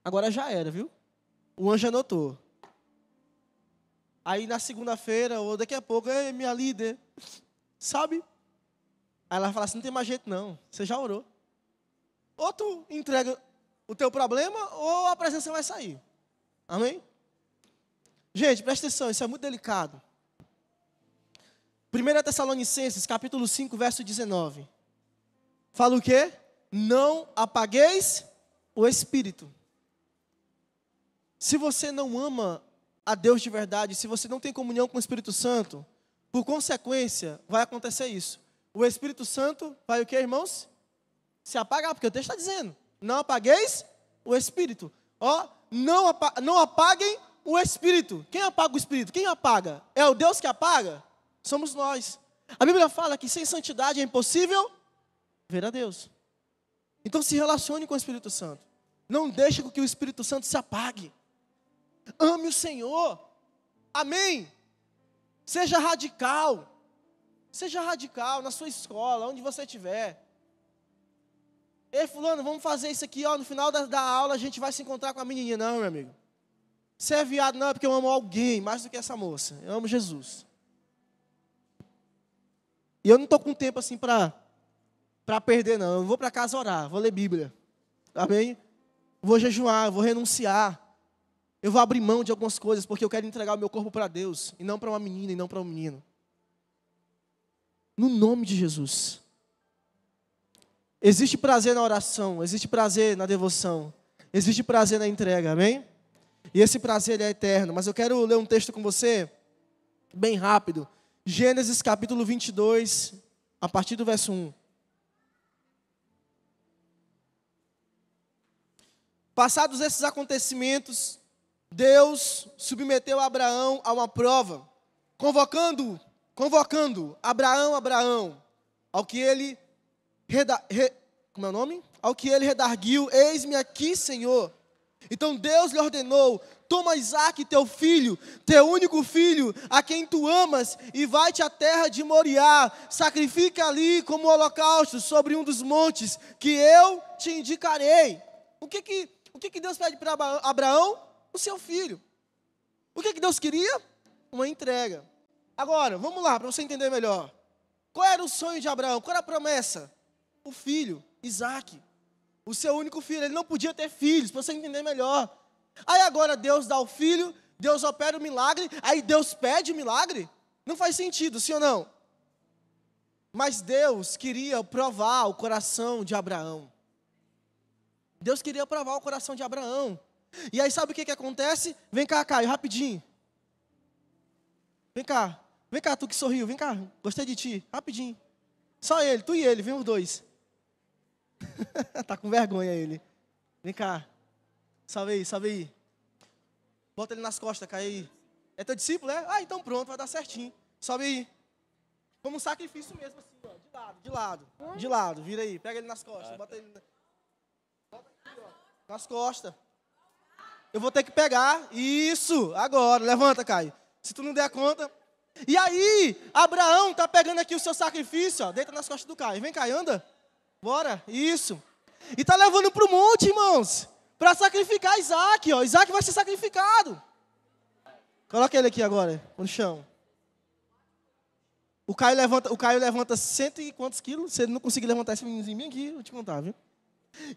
Agora já era, viu? O anjo anotou. Aí na segunda-feira, ou daqui a pouco, é minha líder, sabe? Aí ela fala assim: não tem mais jeito não, você já orou. Ou tu entrega o teu problema, ou a presença vai sair. Amém? Gente, presta atenção, isso é muito delicado. 1 Tessalonicenses, capítulo 5, verso 19. Fala o quê? Não apagueis o espírito. Se você não ama a Deus de verdade, se você não tem comunhão com o Espírito Santo, por consequência, vai acontecer isso. O Espírito Santo vai o que, irmãos? se apagar, porque o texto está dizendo: não apagueis o espírito. Ó, não, apa não apaguem o espírito. Quem apaga o espírito? Quem apaga? É o Deus que apaga? Somos nós. A Bíblia fala que sem santidade é impossível ver a Deus. Então se relacione com o Espírito Santo. Não deixe que o Espírito Santo se apague. Ame o Senhor. Amém. Seja radical. Seja radical na sua escola, onde você estiver. Ei, fulano, vamos fazer isso aqui, ó. No final da, da aula a gente vai se encontrar com a menininha. Não, meu amigo. Você é viado, não, é porque eu amo alguém mais do que essa moça. Eu amo Jesus. E eu não estou com tempo assim para para perder, não. Eu vou para casa orar, vou ler Bíblia. Amém? Vou jejuar, vou renunciar. Eu vou abrir mão de algumas coisas porque eu quero entregar o meu corpo para Deus e não para uma menina e não para um menino. No nome de Jesus. Existe prazer na oração, existe prazer na devoção, existe prazer na entrega, amém? E esse prazer é eterno. Mas eu quero ler um texto com você, bem rápido. Gênesis capítulo 22, a partir do verso 1. Passados esses acontecimentos, Deus submeteu Abraão a uma prova, convocando, convocando Abraão, Abraão, ao que ele reda, re, como é o nome? Ao que ele redarguiu, eis-me aqui, Senhor. Então Deus lhe ordenou: toma Isaac, teu filho, teu único filho, a quem tu amas, e vai-te à terra de Moriá, sacrifica ali como holocausto sobre um dos montes que eu te indicarei. O que que, o que, que Deus pede para Abraão? O seu filho. O que, que Deus queria? Uma entrega. Agora, vamos lá, para você entender melhor. Qual era o sonho de Abraão? Qual era a promessa? O filho, Isaac. O seu único filho. Ele não podia ter filhos, para você entender melhor. Aí agora Deus dá o filho, Deus opera o milagre, aí Deus pede o milagre? Não faz sentido, sim ou não? Mas Deus queria provar o coração de Abraão. Deus queria provar o coração de Abraão. E aí sabe o que, que acontece? Vem cá, Caio, rapidinho. Vem cá. Vem cá, tu que sorriu. Vem cá. Gostei de ti. Rapidinho. Só ele, tu e ele, vem os dois. tá com vergonha ele. Vem cá. Salve aí, salve aí. Bota ele nas costas, cai aí. É teu discípulo, é? Ah, então pronto, vai dar certinho. Sobe aí. Como um sacrifício mesmo, assim, ó. De lado, de lado. De lado, vira aí. Pega ele nas costas. Bota ele. Bota aqui, ó. Nas costas. Eu vou ter que pegar. Isso, agora. Levanta, Caio. Se tu não der conta. E aí, Abraão tá pegando aqui o seu sacrifício, ó. Deita nas costas do Caio. Vem, Caio, anda. Bora. Isso. E tá levando para o monte, irmãos. Para sacrificar Isaac, ó. Isaac vai ser sacrificado. Coloca ele aqui agora, no chão. O Caio levanta, o Caio levanta cento e quantos quilos? Se ele não conseguir levantar esse meninozinho aqui, eu te contar, viu?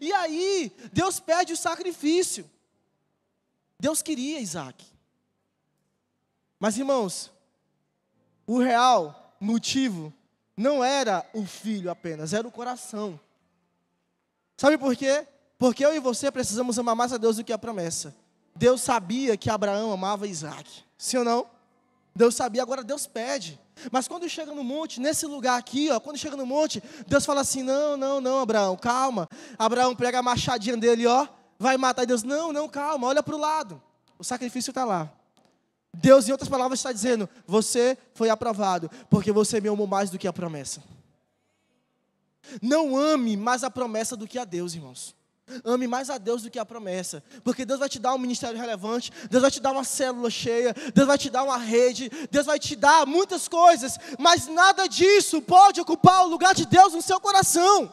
E aí, Deus pede o sacrifício. Deus queria Isaac. Mas, irmãos, o real motivo não era o filho apenas, era o coração. Sabe por quê? Porque eu e você precisamos amar mais a Deus do que a promessa. Deus sabia que Abraão amava Isaac. Sim ou não? Deus sabia, agora Deus pede. Mas quando chega no monte, nesse lugar aqui, ó, quando chega no monte, Deus fala assim: não, não, não, Abraão, calma. Abraão pega a machadinha dele, ó, vai matar Deus. Não, não, calma, olha para o lado. O sacrifício está lá. Deus, em outras palavras, está dizendo: você foi aprovado, porque você me amou mais do que a promessa. Não ame mais a promessa do que a Deus, irmãos. Ame mais a Deus do que a promessa, porque Deus vai te dar um ministério relevante, Deus vai te dar uma célula cheia, Deus vai te dar uma rede, Deus vai te dar muitas coisas, mas nada disso pode ocupar o lugar de Deus no seu coração.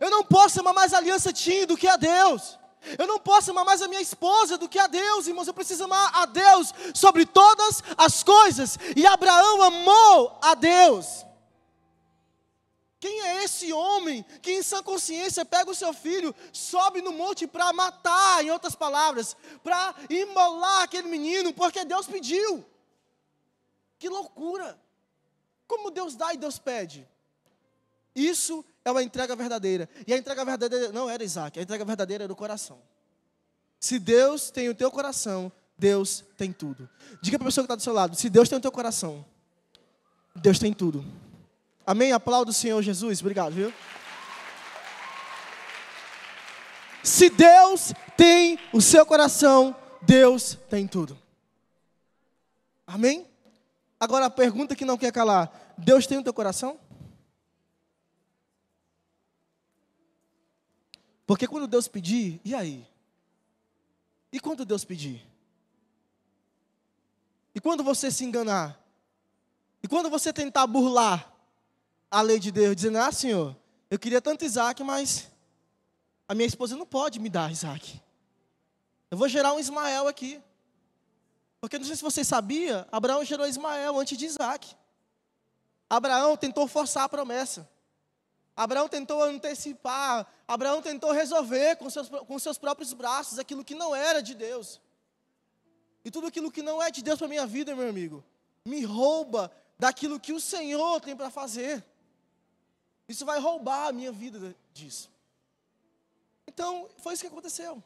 Eu não posso amar mais a aliança Tim do que a Deus. Eu não posso amar mais a minha esposa do que a Deus, irmãos. Eu preciso amar a Deus sobre todas as coisas. E Abraão amou a Deus. Quem é esse homem que, em sã consciência, pega o seu filho, sobe no monte para matar, em outras palavras, para imolar aquele menino, porque Deus pediu? Que loucura! Como Deus dá e Deus pede? Isso é uma entrega verdadeira. E a entrega verdadeira não era Isaac, a entrega verdadeira era o coração. Se Deus tem o teu coração, Deus tem tudo. Diga para a pessoa que está do seu lado: se Deus tem o teu coração, Deus tem tudo. Amém? Aplauda o Senhor Jesus. Obrigado, viu? Se Deus tem o seu coração, Deus tem tudo. Amém? Agora a pergunta que não quer calar: Deus tem o teu coração? Porque quando Deus pedir, e aí? E quando Deus pedir? E quando você se enganar? E quando você tentar burlar a lei de Deus, dizendo: Ah, Senhor, eu queria tanto Isaac, mas a minha esposa não pode me dar Isaac. Eu vou gerar um Ismael aqui. Porque não sei se você sabia, Abraão gerou Ismael antes de Isaac. Abraão tentou forçar a promessa. Abraão tentou antecipar. Abraão tentou resolver com seus, com seus próprios braços aquilo que não era de Deus. E tudo aquilo que não é de Deus para a minha vida, meu amigo, me rouba daquilo que o Senhor tem para fazer. Isso vai roubar a minha vida disso. Então, foi isso que aconteceu.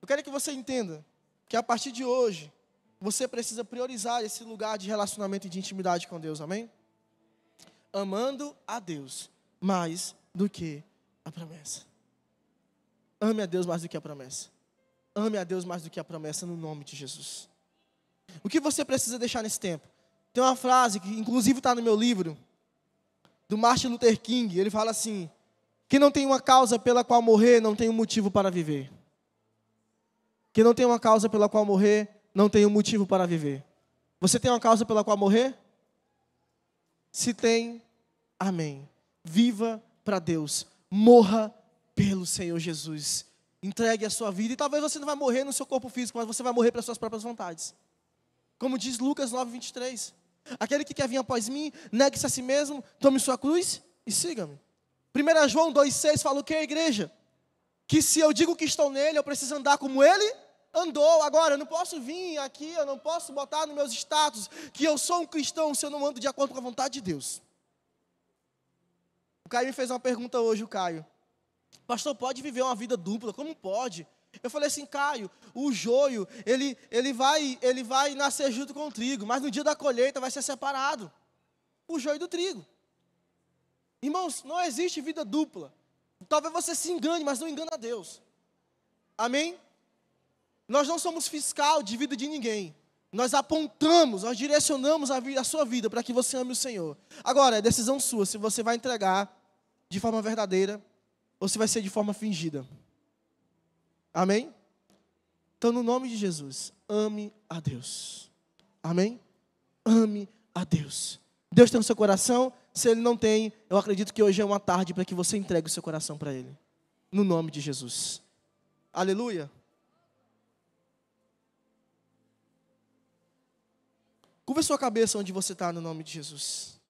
Eu quero que você entenda que a partir de hoje, você precisa priorizar esse lugar de relacionamento e de intimidade com Deus, amém? Amando a Deus mais do que a promessa. Ame a Deus mais do que a promessa. Ame a Deus mais do que a promessa no nome de Jesus. O que você precisa deixar nesse tempo? Tem uma frase que, inclusive, está no meu livro, do Martin Luther King, ele fala assim: quem não tem uma causa pela qual morrer, não tem um motivo para viver. Quem não tem uma causa pela qual morrer, não tem um motivo para viver. Você tem uma causa pela qual morrer? Se tem, amém. Viva para Deus. Morra pelo Senhor Jesus. Entregue a sua vida. E talvez você não vai morrer no seu corpo físico, mas você vai morrer pelas suas próprias vontades. Como diz Lucas 9, 23. Aquele que quer vir após mim, negue-se a si mesmo, tome sua cruz e siga-me. 1 João 2,6 fala o que, igreja? Que se eu digo que estou nele, eu preciso andar como ele andou. Agora, eu não posso vir aqui, eu não posso botar nos meus status que eu sou um cristão se eu não ando de acordo com a vontade de Deus. O Caio me fez uma pergunta hoje, o Caio. Pastor, pode viver uma vida dupla? Como pode? Eu falei assim, Caio, o joio, ele, ele, vai, ele vai nascer junto com o trigo, mas no dia da colheita vai ser separado. O joio do trigo. Irmãos, não existe vida dupla. Talvez você se engane, mas não engana a Deus. Amém? Nós não somos fiscal de vida de ninguém. Nós apontamos, nós direcionamos a, vida, a sua vida para que você ame o Senhor. Agora, é decisão sua se você vai entregar de forma verdadeira ou se vai ser de forma fingida. Amém? Então, no nome de Jesus, ame a Deus. Amém? Ame a Deus. Deus tem o seu coração. Se Ele não tem, eu acredito que hoje é uma tarde para que você entregue o seu coração para Ele. No nome de Jesus. Aleluia. Curva sua cabeça onde você está no nome de Jesus.